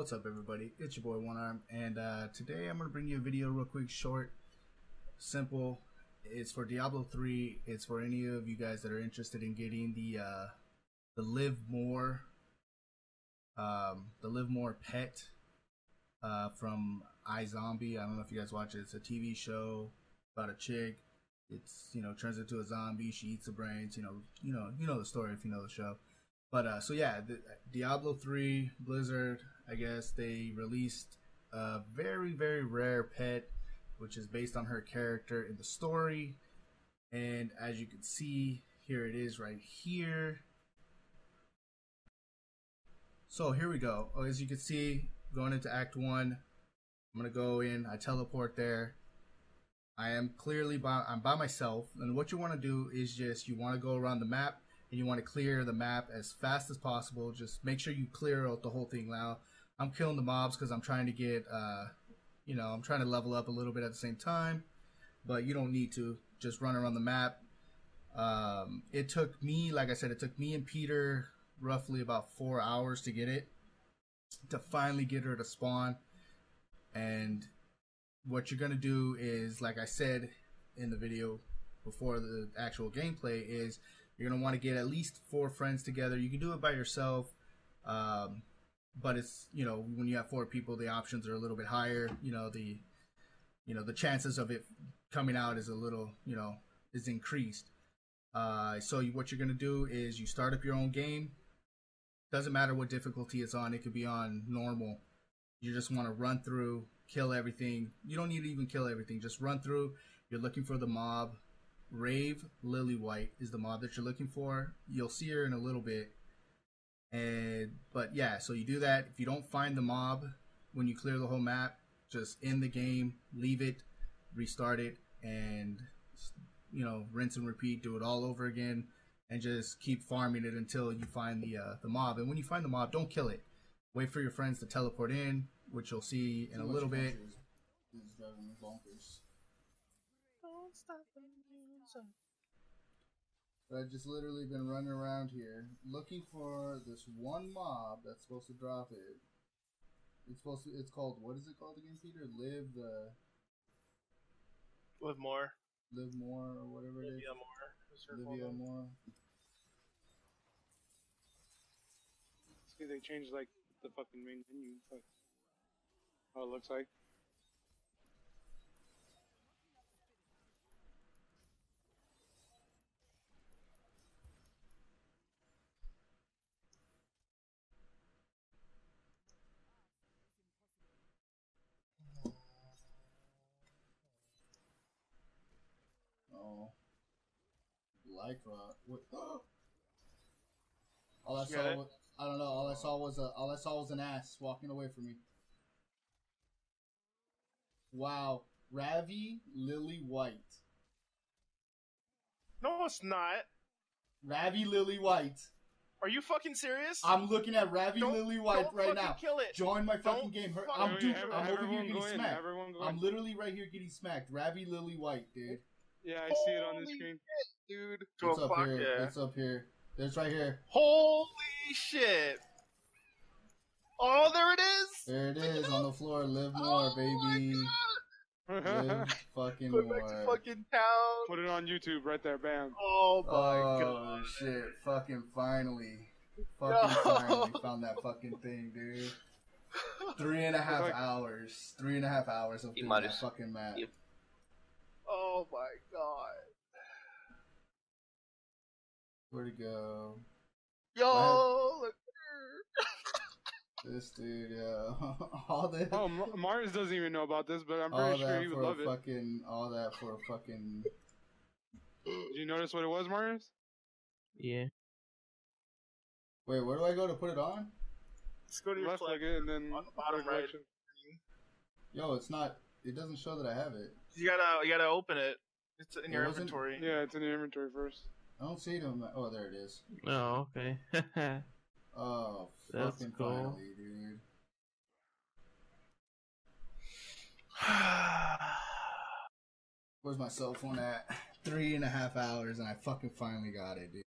What's up, everybody? It's your boy One Arm, and uh, today I'm gonna bring you a video real quick, short, simple. It's for Diablo 3. It's for any of you guys that are interested in getting the uh, the Liv Moore, um, the Liv Moore pet uh, from iZombie. I don't know if you guys watch it. It's a TV show about a chick. It's you know turns into a zombie. She eats the brains. You know, you know, you know the story if you know the show. But uh, so yeah, Diablo three Blizzard. I guess they released a very very rare pet, which is based on her character in the story. And as you can see, here it is right here. So here we go. Oh, as you can see, going into Act One, I'm gonna go in. I teleport there. I am clearly by I'm by myself, and what you want to do is just you want to go around the map and you want to clear the map as fast as possible. Just make sure you clear out the whole thing now. I'm killing the mobs because I'm trying to get, uh, you know, I'm trying to level up a little bit at the same time, but you don't need to. Just run around the map. Um, it took me, like I said, it took me and Peter roughly about four hours to get it, to finally get her to spawn. And what you're gonna do is, like I said in the video before the actual gameplay, is you're gonna want to get at least four friends together. You can do it by yourself, um, but it's you know when you have four people, the options are a little bit higher. You know the you know the chances of it coming out is a little you know is increased. Uh, so what you're gonna do is you start up your own game. Doesn't matter what difficulty it's on. It could be on normal. You just want to run through, kill everything. You don't need to even kill everything. Just run through. You're looking for the mob. Rave Lily White is the mob that you're looking for. You'll see her in a little bit. And but yeah, so you do that. If you don't find the mob when you clear the whole map, just end the game, leave it, restart it, and you know rinse and repeat. Do it all over again, and just keep farming it until you find the uh, the mob. And when you find the mob, don't kill it. Wait for your friends to teleport in, which you'll see in a little bit. Don't stop the music. But I've just literally been running around here looking for this one mob that's supposed to drop it. It's supposed to. It's called. What is it called again, Peter? Live the. Liv Moore. Liv Moore or whatever it is. Livia more. is her Livia name. more. See, they changed like the fucking main menu. Like, how it looks like. Lycra. What? all I saw, was, I don't know. All I saw was a. All I saw was an ass walking away from me. Wow. Ravi Lily White. No, it's not. Ravi Lily White. Are you fucking serious? I'm looking at Ravi Don't- Lily White don't right fucking now. Kill it. Join my fucking Don't game. Her, fucking- I'm dude. Every- I'm over here getting in, smacked. Everyone I'm literally right here getting smacked. Ravi Lily White, dude. Yeah, I see it on the Holy screen. Dude. It's Well, up fuck here. yeah. It's up here. There's right here. Holy shit. Oh, there it is. There it is on the floor. Live oh more, oh baby. My Live fucking God. Go back to fucking town. Put it on YouTube right there, bam. Oh my Oh god. shit! Fucking finally, fucking No. finally found that fucking thing, dude. Three and a half like- hours. Three and a half hours of You doing might that fucking map. you- Oh my god. Where'd it go? Yo, look. This dude, yeah. all that. Oh, M- Mars doesn't even know about this, but I'm pretty sure he would for love a it. fucking. All that for a fucking. Did you notice what it was, Mars? Yeah. Wait, where do I go to put it on? Let's go to your Left flag. it and then On the bottom right right. direction. Yo, it's not. It doesn't show that I have it. You gotta, you gotta open it. It's in It your inventory. Yeah, it's in your inventory first. I don't see it on my. Oh, there it is. Oh, okay. Oh, That's fucking cool. finally, dude. Where's my cell phone at? Three and a half hours, and I fucking finally got it, dude.